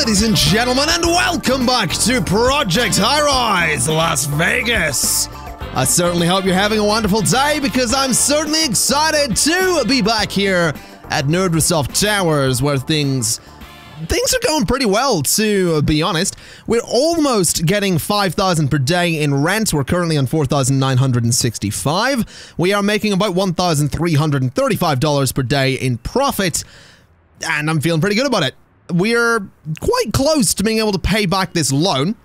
ladies and gentlemen, and welcome back to Project Highrise Las Vegas. I certainly hope you're having a wonderful day because I'm certainly excited to be back here at Nerdresoft Towers where things things are going pretty well to be honest. We're almost getting 5000 per day in rent. We're currently on 4965. We are making about $1335 per day in profit and I'm feeling pretty good about it we're quite close to being able to pay back this loan.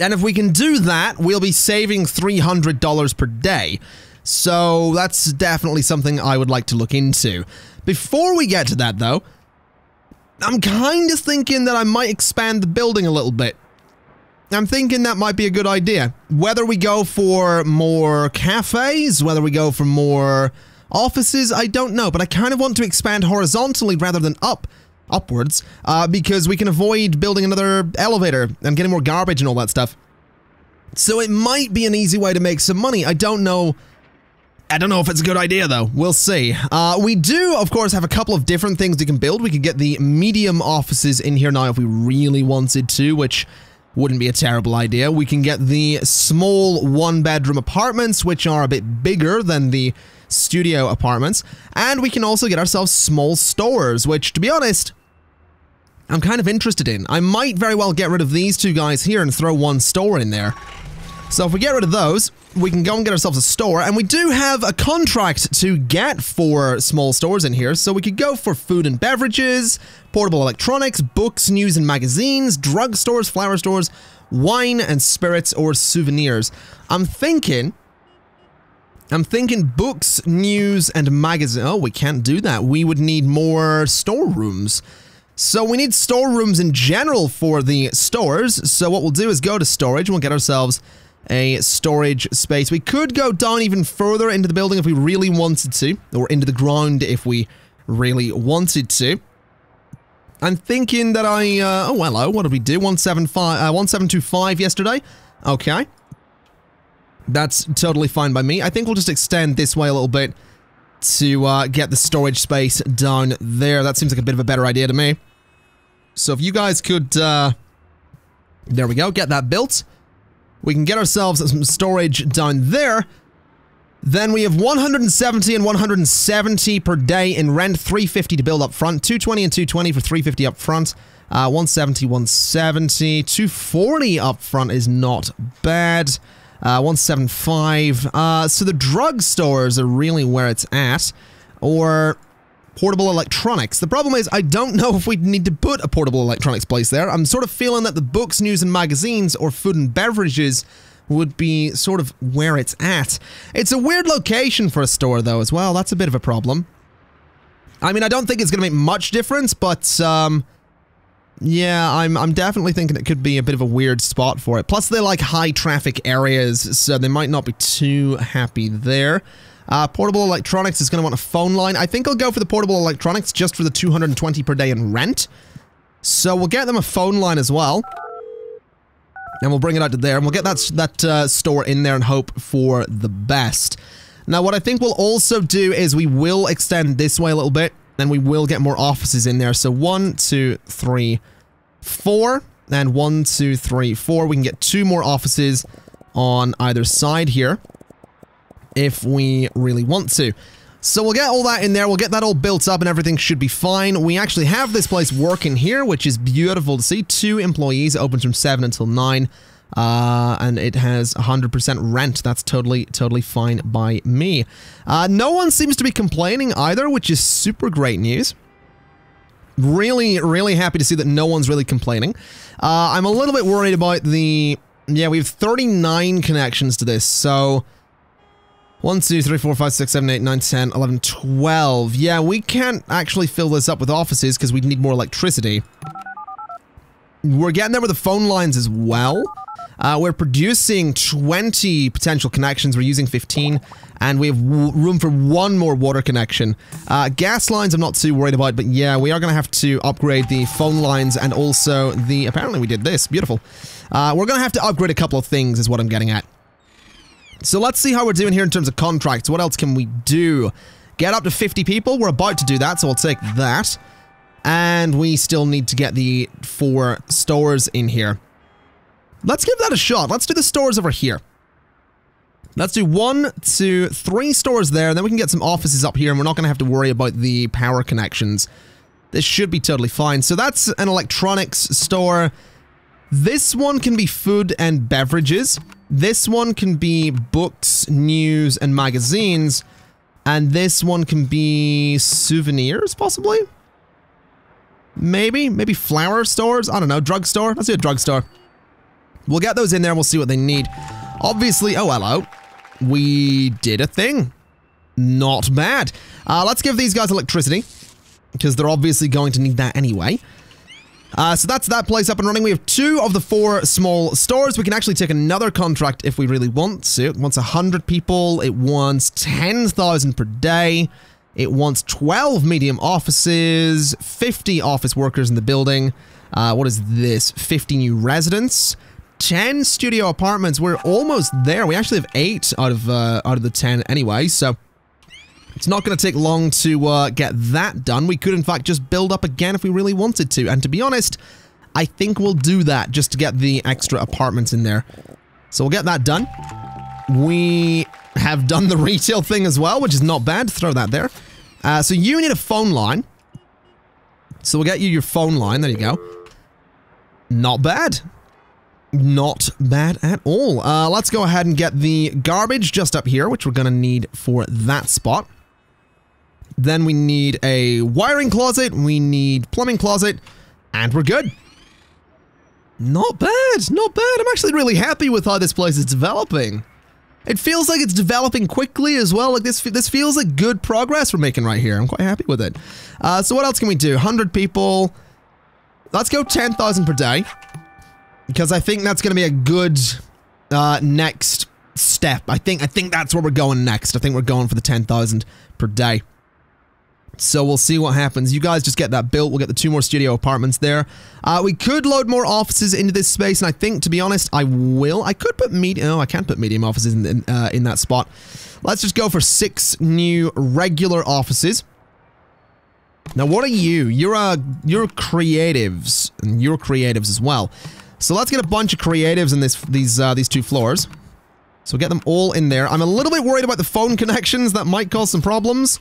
And if we can do that, we'll be saving $300 per day. So that's definitely something I would like to look into. Before we get to that, though, I'm kind of thinking that I might expand the building a little bit. I'm thinking that might be a good idea. Whether we go for more cafes, whether we go for more offices, I don't know. But I kind of want to expand horizontally rather than up upwards, uh, because we can avoid building another elevator and getting more garbage and all that stuff. So it might be an easy way to make some money. I don't know. I don't know if it's a good idea, though. We'll see. Uh, we do, of course, have a couple of different things we can build. We could get the medium offices in here now if we really wanted to, which wouldn't be a terrible idea. We can get the small one-bedroom apartments, which are a bit bigger than the studio apartments. And we can also get ourselves small stores, which, to be honest, I'm kind of interested in. I might very well get rid of these two guys here and throw one store in there. So if we get rid of those, we can go and get ourselves a store, and we do have a contract to get four small stores in here, so we could go for food and beverages, portable electronics, books, news and magazines, drug stores, flower stores, wine and spirits, or souvenirs. I'm thinking... I'm thinking books, news, and magazine. Oh, we can't do that. We would need more storerooms. So we need storerooms in general for the stores. So what we'll do is go to storage. We'll get ourselves a storage space. We could go down even further into the building if we really wanted to, or into the ground if we really wanted to. I'm thinking that I, uh, oh, hello, what did we do? 175, uh, 1725 yesterday? Okay. That's totally fine by me. I think we'll just extend this way a little bit to uh, get the storage space down there. That seems like a bit of a better idea to me. So if you guys could, uh, there we go, get that built. We can get ourselves some storage down there. Then we have 170 and 170 per day in rent, 350 to build up front, 220 and 220 for 350 up front, uh, 170, 170, 240 up front is not bad, uh, 175. Uh, so the drugstores are really where it's at, or portable electronics. The problem is I don't know if we need to put a portable electronics place there. I'm sort of feeling that the books, news and magazines or food and beverages would be sort of where it's at. It's a weird location for a store though as well. That's a bit of a problem. I mean, I don't think it's going to make much difference, but um, yeah, I'm I'm definitely thinking it could be a bit of a weird spot for it. Plus, they're like high traffic areas, so they might not be too happy there. Uh, portable electronics is going to want a phone line. I think I'll go for the portable electronics just for the 220 per day in rent. So we'll get them a phone line as well. And we'll bring it out to there. And we'll get that, that uh, store in there and hope for the best. Now, what I think we'll also do is we will extend this way a little bit. And we will get more offices in there. So one, two, three, four. And one, two, three, four. We can get two more offices on either side here if we really want to. So we'll get all that in there, we'll get that all built up and everything should be fine. We actually have this place working here, which is beautiful to see. Two employees, opens from 7 until 9, uh, and it has 100% rent. That's totally, totally fine by me. Uh, no one seems to be complaining either, which is super great news. Really, really happy to see that no one's really complaining. Uh, I'm a little bit worried about the... Yeah, we have 39 connections to this, so... 1, 2, 3, 4, 5, 6, 7, 8, 9, 10, 11, 12. Yeah, we can't actually fill this up with offices because we'd need more electricity. We're getting there with the phone lines as well. Uh, we're producing 20 potential connections. We're using 15. And we have room for one more water connection. Uh, gas lines I'm not too worried about. But yeah, we are going to have to upgrade the phone lines and also the... Apparently we did this. Beautiful. Uh, we're going to have to upgrade a couple of things is what I'm getting at. So let's see how we're doing here in terms of contracts. What else can we do? Get up to 50 people. We're about to do that, so I'll take that. And we still need to get the four stores in here. Let's give that a shot. Let's do the stores over here. Let's do one, two, three stores there, and then we can get some offices up here, and we're not going to have to worry about the power connections. This should be totally fine. So that's an electronics store. This one can be food and beverages. This one can be books, news, and magazines. And this one can be souvenirs, possibly? Maybe? Maybe flower stores? I don't know. Drugstore? Let's do a drugstore. We'll get those in there and we'll see what they need. Obviously, oh, hello. We did a thing. Not bad. Uh, let's give these guys electricity because they're obviously going to need that anyway. Uh, so that's that place up and running. We have two of the four small stores. We can actually take another contract if we really want to. It wants 100 people. It wants 10,000 per day. It wants 12 medium offices, 50 office workers in the building. Uh, what is this? 50 new residents. 10 studio apartments. We're almost there. We actually have 8 out of uh, out of the 10 anyway, so it's not going to take long to uh, get that done. We could, in fact, just build up again if we really wanted to. And to be honest, I think we'll do that just to get the extra apartments in there. So we'll get that done. We have done the retail thing as well, which is not bad. Throw that there. Uh, so you need a phone line. So we'll get you your phone line. There you go. Not bad. Not bad at all. Uh, let's go ahead and get the garbage just up here, which we're going to need for that spot. Then we need a wiring closet, we need plumbing closet, and we're good. Not bad, not bad. I'm actually really happy with how this place is developing. It feels like it's developing quickly as well. Like this, this feels like good progress we're making right here. I'm quite happy with it. Uh, so what else can we do? 100 people. Let's go 10,000 per day. Because I think that's going to be a good uh, next step. I think I think that's where we're going next. I think we're going for the 10,000 per day. So we'll see what happens. You guys just get that built. We'll get the two more studio apartments there. Uh, we could load more offices into this space, and I think, to be honest, I will. I could put medium. Oh, I can't put medium offices in in, uh, in that spot. Let's just go for six new regular offices. Now, what are you? You're a you're creatives, and you're creatives as well. So let's get a bunch of creatives in this these uh, these two floors. So get them all in there. I'm a little bit worried about the phone connections. That might cause some problems.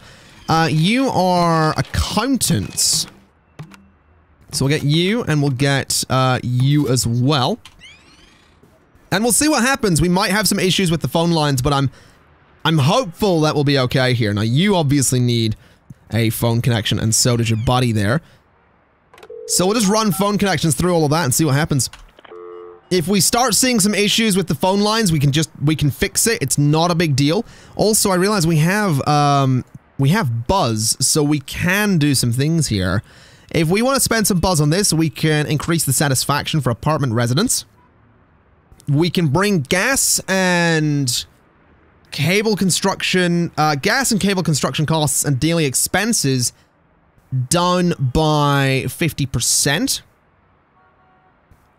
Uh, you are accountants. So we'll get you, and we'll get uh, you as well. And we'll see what happens. We might have some issues with the phone lines, but I'm I'm hopeful that we'll be okay here. Now, you obviously need a phone connection, and so does your buddy there. So we'll just run phone connections through all of that and see what happens. If we start seeing some issues with the phone lines, we can just we can fix it. It's not a big deal. Also, I realize we have um we have buzz, so we can do some things here. If we want to spend some buzz on this, we can increase the satisfaction for apartment residents. We can bring gas and cable construction, uh, gas and cable construction costs and daily expenses down by 50%.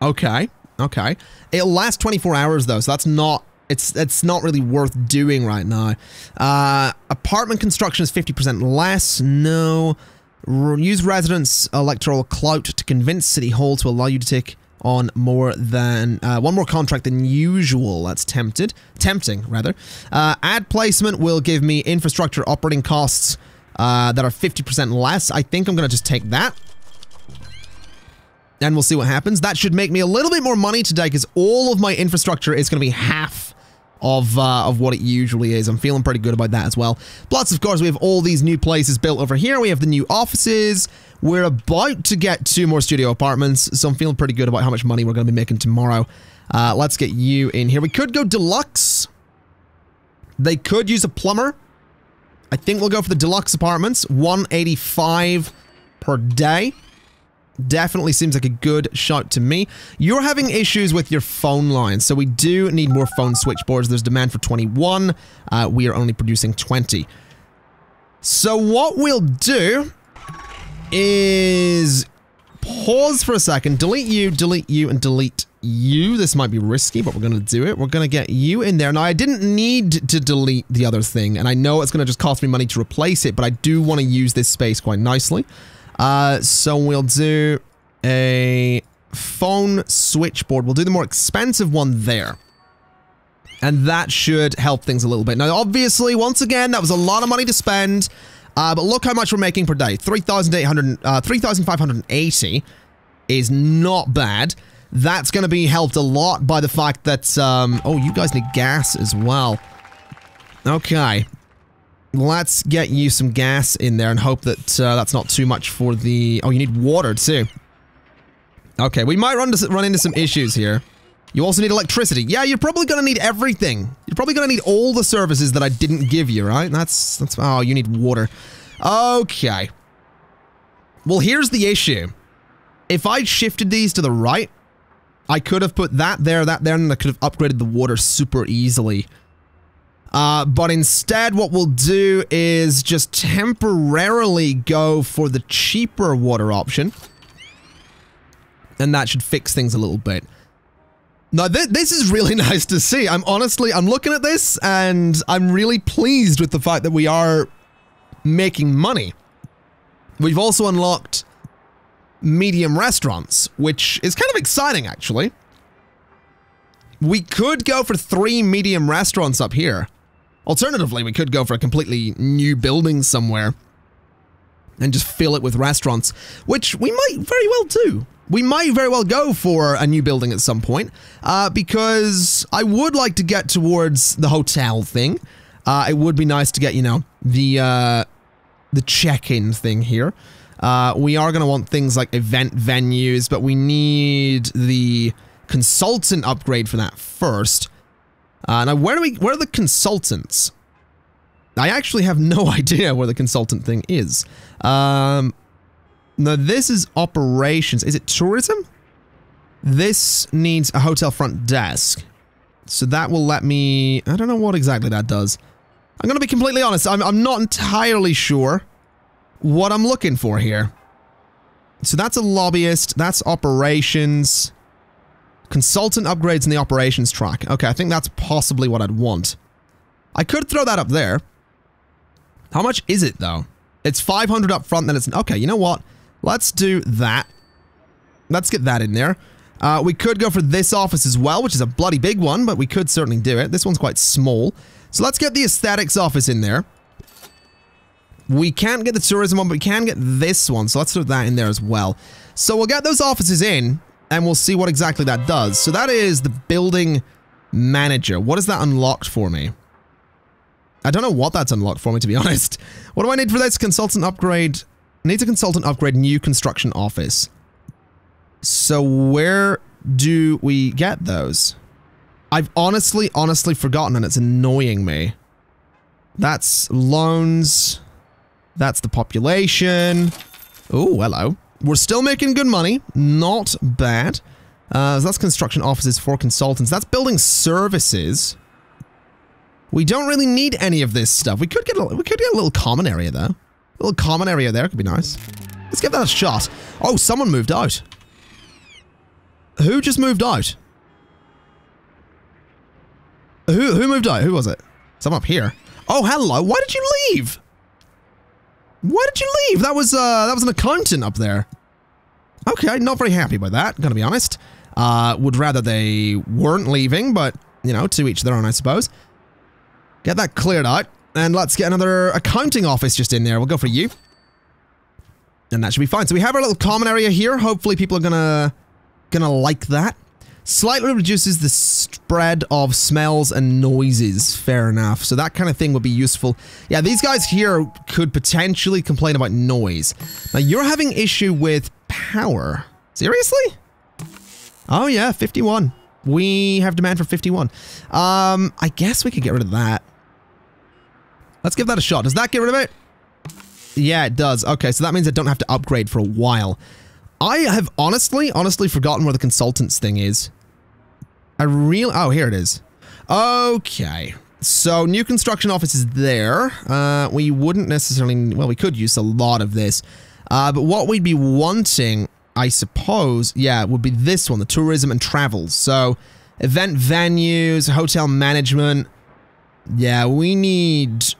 Okay, okay. It'll last 24 hours though, so that's not it's it's not really worth doing right now. Uh, apartment construction is 50% less. No. Use residents' electoral clout to convince City Hall to allow you to take on more than uh, one more contract than usual. That's tempted, tempting rather. Uh, ad placement will give me infrastructure operating costs uh, that are 50% less. I think I'm gonna just take that. And we'll see what happens. That should make me a little bit more money today because all of my infrastructure is going to be half of uh, of what it usually is. I'm feeling pretty good about that as well. Plus, of course, we have all these new places built over here. We have the new offices. We're about to get two more studio apartments, so I'm feeling pretty good about how much money we're going to be making tomorrow. Uh, let's get you in here. We could go deluxe. They could use a plumber. I think we'll go for the deluxe apartments. 185 per day. Definitely seems like a good shot to me. You're having issues with your phone line, so we do need more phone switchboards. There's demand for 21. Uh, we are only producing 20. So what we'll do is pause for a second, delete you, delete you, and delete you. This might be risky, but we're going to do it. We're going to get you in there. Now, I didn't need to delete the other thing, and I know it's going to just cost me money to replace it, but I do want to use this space quite nicely. Uh, so we'll do a phone switchboard. We'll do the more expensive one there. And that should help things a little bit. Now, obviously, once again, that was a lot of money to spend. Uh, but look how much we're making per day. 3,800, uh, 3,580 is not bad. That's going to be helped a lot by the fact that, um, oh, you guys need gas as well. Okay. Let's get you some gas in there and hope that uh, that's not too much for the... Oh, you need water too. Okay, we might run, to, run into some issues here. You also need electricity. Yeah, you're probably going to need everything. You're probably going to need all the services that I didn't give you, right? That's... that's. Oh, you need water. Okay. Well, here's the issue. If I shifted these to the right, I could have put that there, that there, and I could have upgraded the water super easily. Uh, but instead, what we'll do is just temporarily go for the cheaper water option. And that should fix things a little bit. Now, th this is really nice to see. I'm honestly, I'm looking at this and I'm really pleased with the fact that we are making money. We've also unlocked medium restaurants, which is kind of exciting, actually. We could go for three medium restaurants up here. Alternatively, we could go for a completely new building somewhere and just fill it with restaurants, which we might very well do. We might very well go for a new building at some point, uh, because I would like to get towards the hotel thing. Uh, it would be nice to get, you know, the uh, the check-in thing here. Uh, we are going to want things like event venues, but we need the consultant upgrade for that first. Uh, now, where do we? Where are the consultants? I actually have no idea where the consultant thing is. Um, now, this is operations. Is it tourism? This needs a hotel front desk. So that will let me... I don't know what exactly that does. I'm going to be completely honest. I'm, I'm not entirely sure what I'm looking for here. So that's a lobbyist. That's operations. Consultant upgrades in the operations track. Okay, I think that's possibly what I'd want. I could throw that up there. How much is it, though? It's 500 up front, then it's... Okay, you know what? Let's do that. Let's get that in there. Uh, we could go for this office as well, which is a bloody big one, but we could certainly do it. This one's quite small. So let's get the aesthetics office in there. We can't get the tourism one, but we can get this one. So let's throw that in there as well. So we'll get those offices in, and we'll see what exactly that does. So that is the building manager. What is that unlocked for me? I don't know what that's unlocked for me, to be honest. What do I need for this? Consultant upgrade. Needs a consultant upgrade new construction office. So where do we get those? I've honestly, honestly forgotten and it's annoying me. That's loans. That's the population. Oh, hello. We're still making good money. Not bad. Uh, so that's construction offices for consultants. That's building services. We don't really need any of this stuff. We could get a, we could get a little common area though. A little common area there could be nice. Let's give that a shot. Oh, someone moved out. Who just moved out? Who who moved out? Who was it? Someone up here. Oh, hello. Why did you leave? Why did you leave? That was uh that was an accountant up there. Okay, not very happy by that, gonna be honest. Uh would rather they weren't leaving, but you know, to each their own, I suppose. Get that cleared out. And let's get another accounting office just in there. We'll go for you. And that should be fine. So we have our little common area here. Hopefully people are gonna gonna like that. Slightly reduces the spread of smells and noises. Fair enough. So that kind of thing would be useful. Yeah, these guys here could potentially complain about noise. Now, you're having issue with power. Seriously? Oh, yeah, 51. We have demand for 51. Um, I guess we could get rid of that. Let's give that a shot. Does that get rid of it? Yeah, it does. Okay, so that means I don't have to upgrade for a while. I have honestly, honestly forgotten where the consultants thing is. I really... Oh, here it is. Okay. So, new construction office is there. Uh, we wouldn't necessarily... Well, we could use a lot of this. Uh, but what we'd be wanting, I suppose, yeah, would be this one, the tourism and travels. So, event venues, hotel management. Yeah, we need...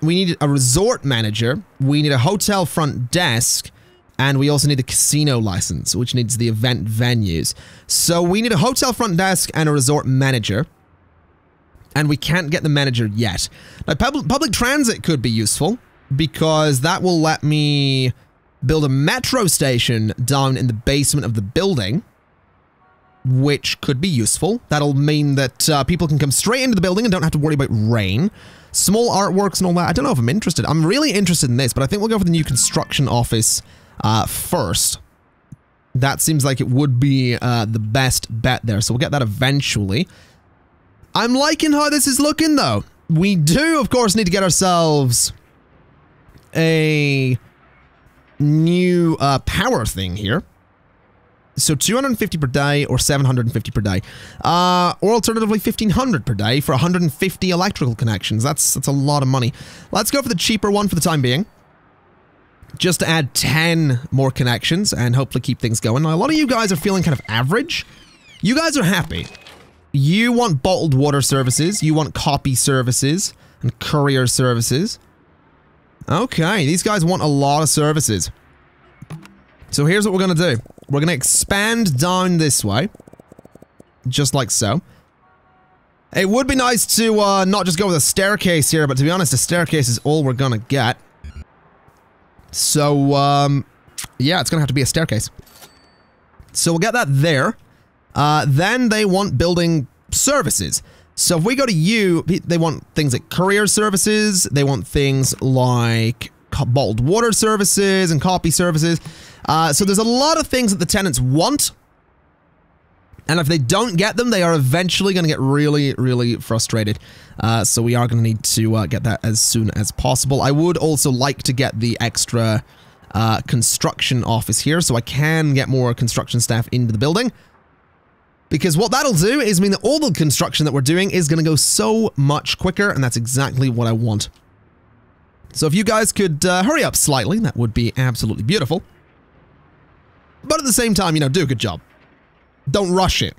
We need a resort manager. We need a hotel front desk. And we also need the casino license, which needs the event venues. So we need a hotel front desk and a resort manager. And we can't get the manager yet. Now, public, public transit could be useful because that will let me build a metro station down in the basement of the building, which could be useful. That'll mean that uh, people can come straight into the building and don't have to worry about rain. Small artworks and all that. I don't know if I'm interested. I'm really interested in this, but I think we'll go for the new construction office uh, first. That seems like it would be uh, the best bet there, so we'll get that eventually. I'm liking how this is looking, though. We do, of course, need to get ourselves a new uh, power thing here. So 250 per day or 750 per day. Uh, or alternatively 1500 per day for 150 electrical connections. That's, that's a lot of money. Let's go for the cheaper one for the time being just to add 10 more connections and hopefully keep things going. Now, a lot of you guys are feeling kind of average. You guys are happy. You want bottled water services, you want copy services, and courier services. Okay, these guys want a lot of services. So here's what we're going to do. We're going to expand down this way. Just like so. It would be nice to uh, not just go with a staircase here, but to be honest, a staircase is all we're going to get. So, um, yeah, it's going to have to be a staircase. So we'll get that there. Uh, then they want building services. So if we go to you, they want things like courier services. They want things like bottled water services and copy services. Uh, so there's a lot of things that the tenants want. And if they don't get them, they are eventually going to get really, really frustrated. Uh, so we are going to need to uh, get that as soon as possible. I would also like to get the extra uh, construction office here so I can get more construction staff into the building. Because what that'll do is mean that all the construction that we're doing is going to go so much quicker, and that's exactly what I want. So if you guys could uh, hurry up slightly, that would be absolutely beautiful. But at the same time, you know, do a good job. Don't rush it.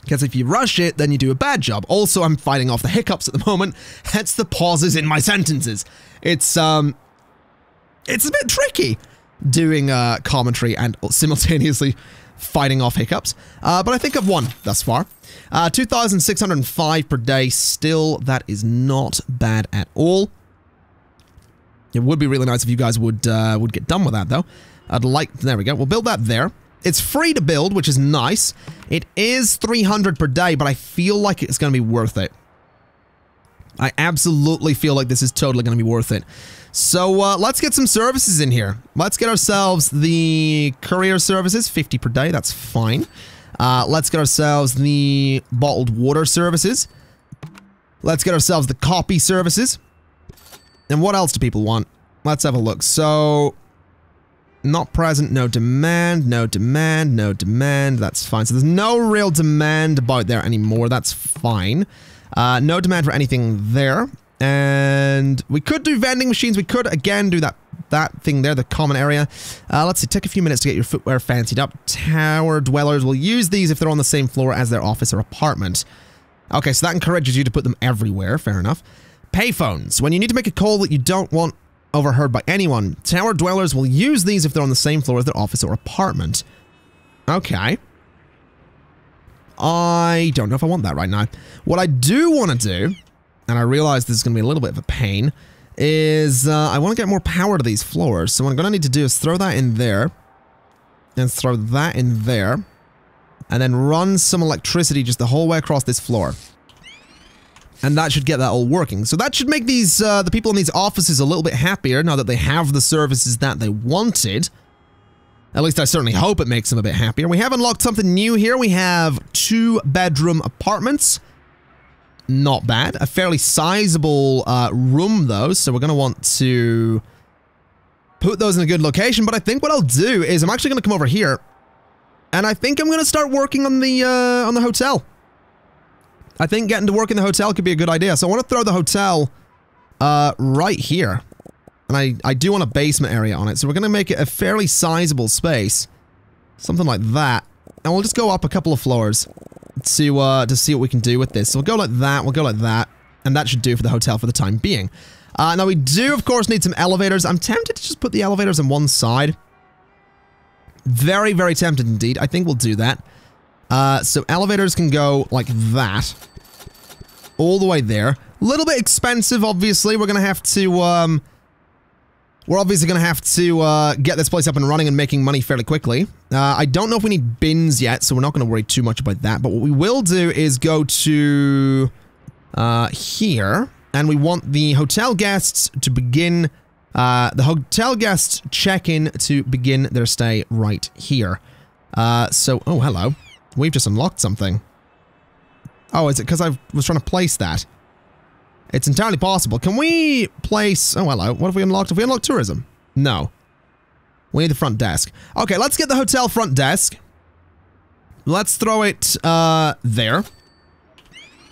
Because if you rush it, then you do a bad job. Also, I'm fighting off the hiccups at the moment, hence the pauses in my sentences. It's, um, it's a bit tricky doing uh, commentary and simultaneously fighting off hiccups. Uh, but I think I've won thus far. Uh, 2,605 per day, still, that is not bad at all. It would be really nice if you guys would uh, would get done with that, though. I'd like... There we go. We'll build that there. It's free to build, which is nice. It is 300 per day, but I feel like it's going to be worth it. I absolutely feel like this is totally going to be worth it. So uh, let's get some services in here. Let's get ourselves the courier services, 50 per day. That's fine. Uh, let's get ourselves the bottled water services. Let's get ourselves the copy services. And what else do people want? Let's have a look. So not present, no demand, no demand, no demand. That's fine. So there's no real demand about there anymore. That's fine. Uh, no demand for anything there. And we could do vending machines. We could, again, do that that thing there, the common area. Uh, let's see, take a few minutes to get your footwear fancied up. Tower dwellers will use these if they're on the same floor as their office or apartment. Okay, so that encourages you to put them everywhere. Fair enough. Payphones. When you need to make a call that you don't want overheard by anyone. Tower dwellers will use these if they're on the same floor as their office or apartment. Okay. I don't know if I want that right now. What I do want to do, and I realize this is going to be a little bit of a pain, is uh, I want to get more power to these floors. So what I'm going to need to do is throw that in there, and throw that in there, and then run some electricity just the whole way across this floor. And that should get that all working. So that should make these uh, the people in these offices a little bit happier now that they have the services that they wanted. At least I certainly hope it makes them a bit happier. We have unlocked something new here. We have two bedroom apartments. Not bad. A fairly sizable uh, room though, so we're going to want to put those in a good location. But I think what I'll do is I'm actually going to come over here and I think I'm going to start working on the uh, on the hotel. I think getting to work in the hotel could be a good idea. So I want to throw the hotel uh, right here. And I, I do want a basement area on it. So we're going to make it a fairly sizable space. Something like that. And we'll just go up a couple of floors to uh, to see what we can do with this. So we'll go like that. We'll go like that. And that should do for the hotel for the time being. Uh, now we do, of course, need some elevators. I'm tempted to just put the elevators on one side. Very, very tempted indeed. I think we'll do that. Uh, so elevators can go like that. All the way there. A little bit expensive, obviously. We're going to have to, um... We're obviously going to have to uh, get this place up and running and making money fairly quickly. Uh, I don't know if we need bins yet, so we're not going to worry too much about that. But what we will do is go to uh, here, and we want the hotel guests to begin... Uh, the hotel guests check-in to begin their stay right here. Uh, so, oh, hello. We've just unlocked something. Oh, is it because I was trying to place that? It's entirely possible. Can we place... Oh, hello. What have we unlocked? Have we unlocked tourism? No. We need the front desk. Okay, let's get the hotel front desk. Let's throw it uh, there.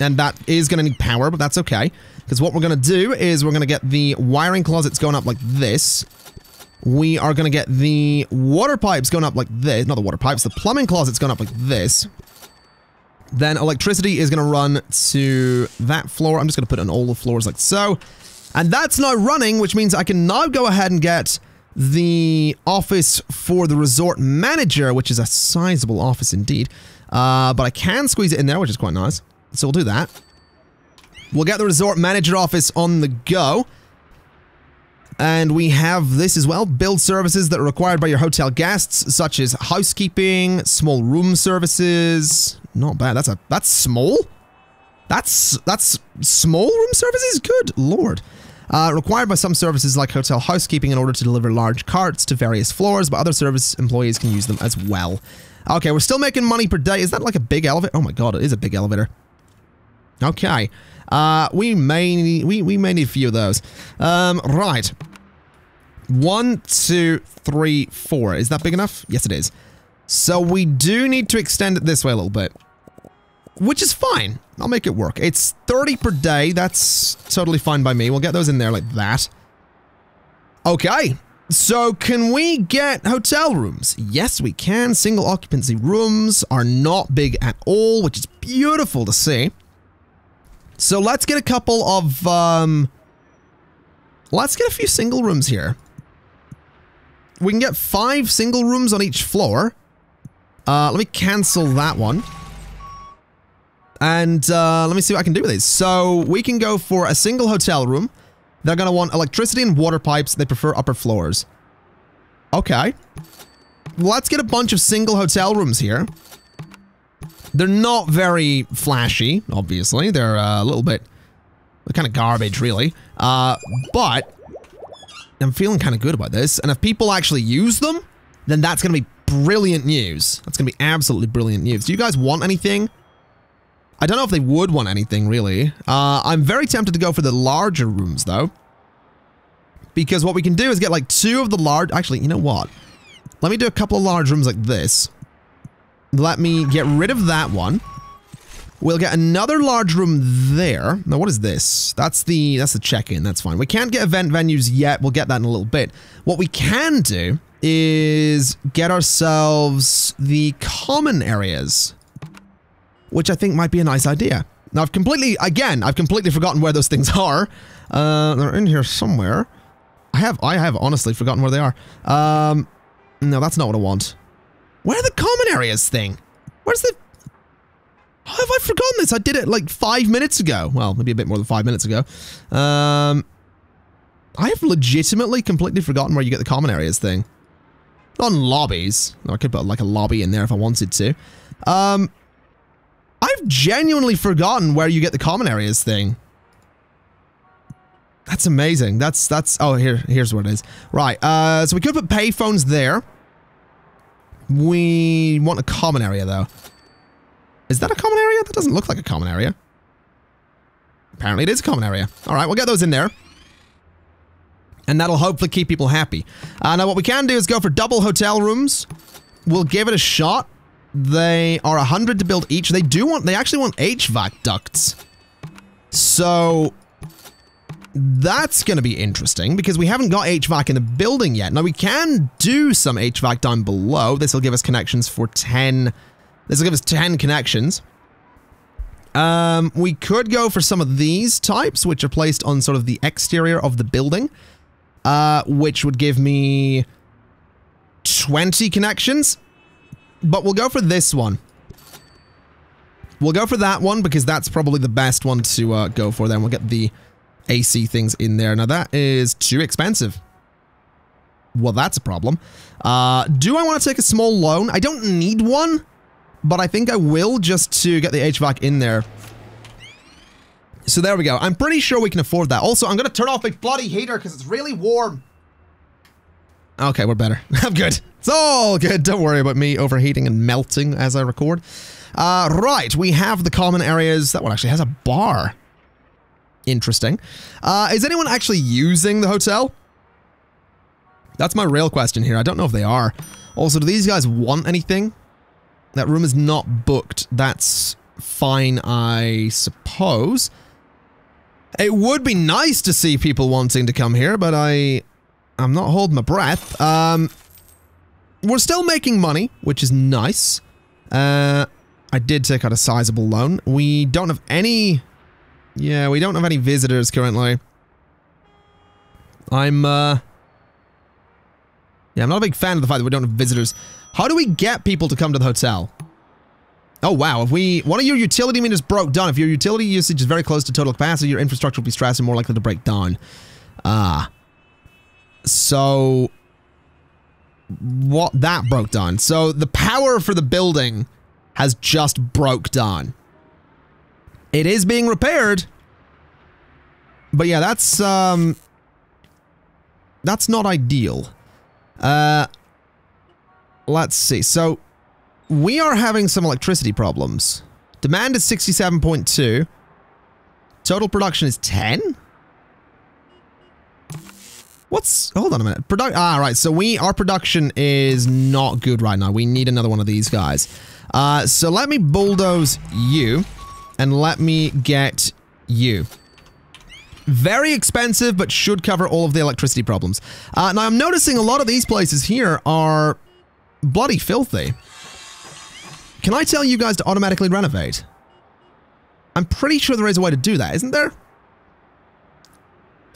And that is going to need power, but that's okay. Because what we're going to do is we're going to get the wiring closets going up like this. We are going to get the water pipes going up like this. Not the water pipes, the plumbing closets going up like this. Then electricity is going to run to that floor. I'm just going to put it on all the floors like so. And that's now running, which means I can now go ahead and get the office for the resort manager, which is a sizable office indeed. Uh, but I can squeeze it in there, which is quite nice. So we'll do that. We'll get the resort manager office on the go. And we have this as well, build services that are required by your hotel guests, such as housekeeping, small room services. Not bad. That's a that's small. That's that's small room services. Good lord. Uh, required by some services like hotel housekeeping in order to deliver large carts to various floors, but other service employees can use them as well. Okay, we're still making money per day. Is that like a big elevator? Oh my god, it is a big elevator. Okay. Uh, we may need, we, we may need a few of those. Um, right. One, two, three, four. Is that big enough? Yes, it is. So we do need to extend it this way a little bit. Which is fine. I'll make it work. It's 30 per day. That's totally fine by me. We'll get those in there like that. Okay. So can we get hotel rooms? Yes, we can. Single occupancy rooms are not big at all, which is beautiful to see. So let's get a couple of, um... Let's get a few single rooms here. We can get five single rooms on each floor. Uh, let me cancel that one. And uh, let me see what I can do with these. So we can go for a single hotel room. They're going to want electricity and water pipes. They prefer upper floors. Okay. Let's get a bunch of single hotel rooms here. They're not very flashy, obviously. They're uh, a little bit kind of garbage, really. Uh, but I'm feeling kind of good about this. And if people actually use them, then that's going to be brilliant news. That's going to be absolutely brilliant news. Do you guys want anything? I don't know if they would want anything, really. Uh, I'm very tempted to go for the larger rooms, though. Because what we can do is get like two of the large... Actually, you know what? Let me do a couple of large rooms like this. Let me get rid of that one. We'll get another large room there. Now, what is this? That's the that's the check-in. That's fine. We can't get event venues yet. We'll get that in a little bit. What we can do is get ourselves the common areas, which I think might be a nice idea. Now, I've completely, again, I've completely forgotten where those things are. Uh, they're in here somewhere. I have, I have honestly forgotten where they are. Um, no, that's not what I want. Where are the common areas thing? Where's the... How have I forgotten this? I did it like five minutes ago. Well, maybe a bit more than five minutes ago. Um, I have legitimately completely forgotten where you get the common areas thing. On lobbies. I could put like a lobby in there if I wanted to. Um, I've genuinely forgotten where you get the common areas thing. That's amazing. That's, that's, oh, here, here's what it is. Right, uh, so we could put payphones there. We want a common area, though. Is that a common area? That doesn't look like a common area. Apparently it is a common area. All right, we'll get those in there. And that'll hopefully keep people happy. Uh, now, what we can do is go for double hotel rooms. We'll give it a shot. They are 100 to build each. They do want, they actually want HVAC ducts. So, that's going to be interesting because we haven't got HVAC in the building yet. Now, we can do some HVAC down below. This will give us connections for 10. This will give us 10 connections. Um, we could go for some of these types, which are placed on sort of the exterior of the building, uh, which would give me 20 connections. But we'll go for this one. We'll go for that one because that's probably the best one to uh, go for. Then we'll get the AC things in there. Now that is too expensive. Well, that's a problem. Uh, do I want to take a small loan? I don't need one, but I think I will just to get the HVAC in there. So there we go. I'm pretty sure we can afford that. Also, I'm going to turn off my bloody heater because it's really warm. Okay, we're better. I'm good. It's all good. Don't worry about me overheating and melting as I record. Uh, right, we have the common areas. That one actually has a bar. Interesting. Uh, is anyone actually using the hotel? That's my real question here. I don't know if they are. Also, do these guys want anything? That room is not booked. That's fine, I suppose. It would be nice to see people wanting to come here, but I... I'm not holding my breath. Um, we're still making money, which is nice. Uh, I did take out a sizable loan. We don't have any... Yeah, we don't have any visitors currently. I'm, uh... Yeah, I'm not a big fan of the fact that we don't have visitors. How do we get people to come to the hotel? Oh, wow. If we... One of your utility meters broke down. If your utility usage is very close to total capacity, your infrastructure will be stressed and more likely to break down. Ah. So... What? That broke down. So, the power for the building has just broke down. It is being repaired. But yeah, that's, um... That's not ideal. Uh... Let's see. So, we are having some electricity problems. Demand is 67.2. Total production is 10? What's... Hold on a minute. Produ ah, right. So we... Our production is not good right now. We need another one of these guys. Uh, so let me bulldoze you. And let me get you. Very expensive, but should cover all of the electricity problems. Uh, now, I'm noticing a lot of these places here are bloody filthy. Can I tell you guys to automatically renovate? I'm pretty sure there is a way to do that, isn't there?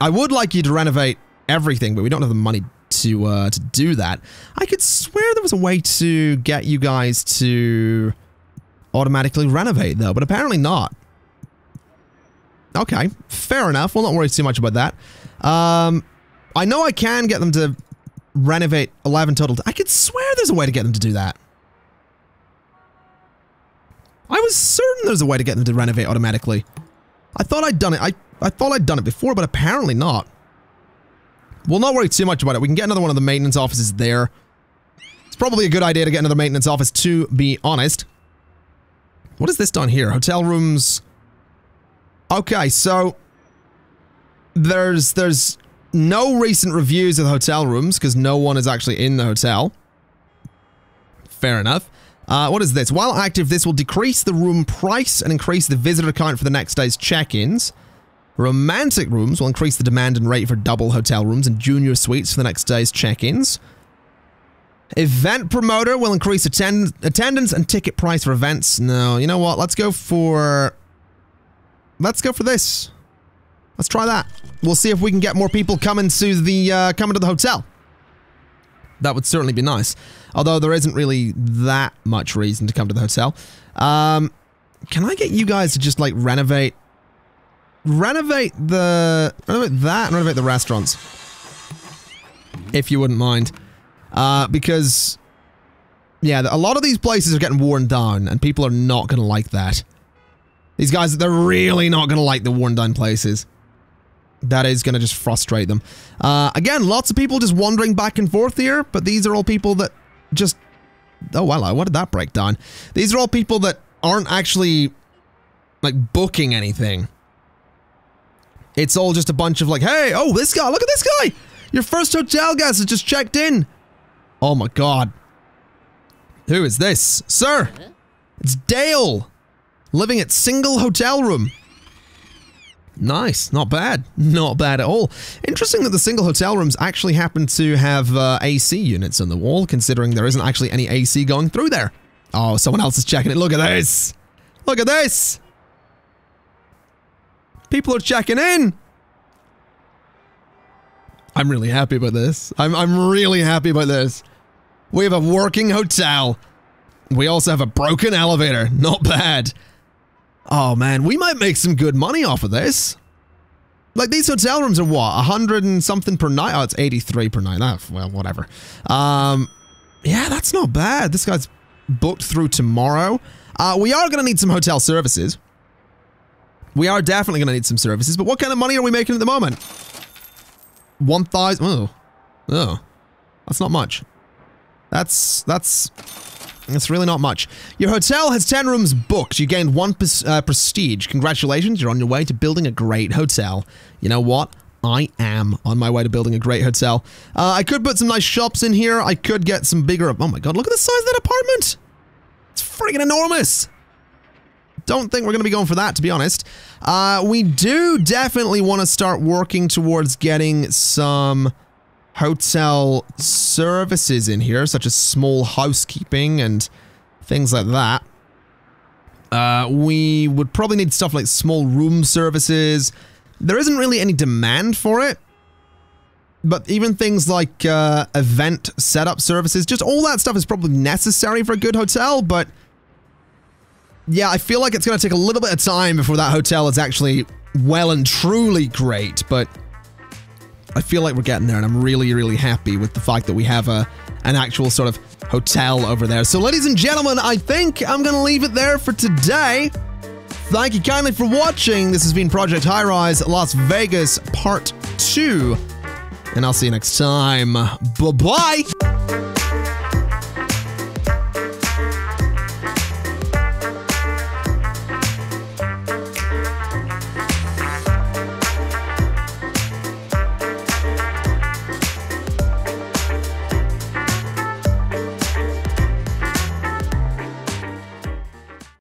I would like you to renovate everything, but we don't have the money to uh, to do that. I could swear there was a way to get you guys to automatically renovate, though, but apparently not. Okay, fair enough. We'll not worry too much about that. Um, I know I can get them to renovate 11 total. I could swear there's a way to get them to do that. I was certain there's a way to get them to renovate automatically. I thought I'd done it. I, I thought I'd done it before, but apparently not. We'll not worry too much about it. We can get another one of the maintenance offices there. It's probably a good idea to get another maintenance office, to be honest. What is this done here? Hotel rooms. Okay, so there's there's no recent reviews of the hotel rooms because no one is actually in the hotel. Fair enough. Uh, what is this? While active, this will decrease the room price and increase the visitor count for the next day's check-ins. Romantic rooms will increase the demand and rate for double hotel rooms and junior suites for the next day's check-ins. Event promoter will increase attend attendance and ticket price for events. No, you know what? Let's go for... Let's go for this. Let's try that. We'll see if we can get more people coming to the uh, coming to the hotel. That would certainly be nice. Although there isn't really that much reason to come to the hotel. Um, can I get you guys to just like renovate renovate the renovate that and renovate the restaurants if you wouldn't mind uh, because yeah a lot of these places are getting worn down and people are not gonna like that. These guys they're really not gonna like the worn down places. That is gonna just frustrate them. Uh, again lots of people just wandering back and forth here but these are all people that just oh well what did that break down? These are all people that aren't actually like booking anything. It's all just a bunch of like, hey, oh, this guy, look at this guy! Your first hotel guest has just checked in! Oh my god. Who is this? Sir! It's Dale! Living at single hotel room. Nice, not bad. Not bad at all. Interesting that the single hotel rooms actually happen to have uh, AC units on the wall, considering there isn't actually any AC going through there. Oh, someone else is checking it. Look at this! Look at this! People are checking in. I'm really happy about this. I'm, I'm really happy about this. We have a working hotel. We also have a broken elevator. Not bad. Oh man, we might make some good money off of this. Like these hotel rooms are what, a hundred and something per night? Oh, it's 83 per night. Oh, well, whatever. Um, yeah, that's not bad. This guy's booked through tomorrow. Uh, we are going to need some hotel services. We are definitely going to need some services, but what kind of money are we making at the moment? 1,000. Oh. Oh. That's not much. That's, that's, that's really not much. Your hotel has 10 rooms booked. You gained one uh, prestige. Congratulations, you're on your way to building a great hotel. You know what? I am on my way to building a great hotel. Uh, I could put some nice shops in here. I could get some bigger... Oh my god, look at the size of that apartment! It's freaking enormous! Don't think we're going to be going for that, to be honest. Uh, we do definitely want to start working towards getting some hotel services in here, such as small housekeeping and things like that. Uh, we would probably need stuff like small room services. There isn't really any demand for it. But even things like uh, event setup services, just all that stuff is probably necessary for a good hotel, but yeah, I feel like it's going to take a little bit of time before that hotel is actually well and truly great, but I feel like we're getting there, and I'm really, really happy with the fact that we have a an actual sort of hotel over there. So, ladies and gentlemen, I think I'm going to leave it there for today. Thank you kindly for watching. This has been Project Highrise Las Vegas Part 2. And I'll see you next time. Bye-bye.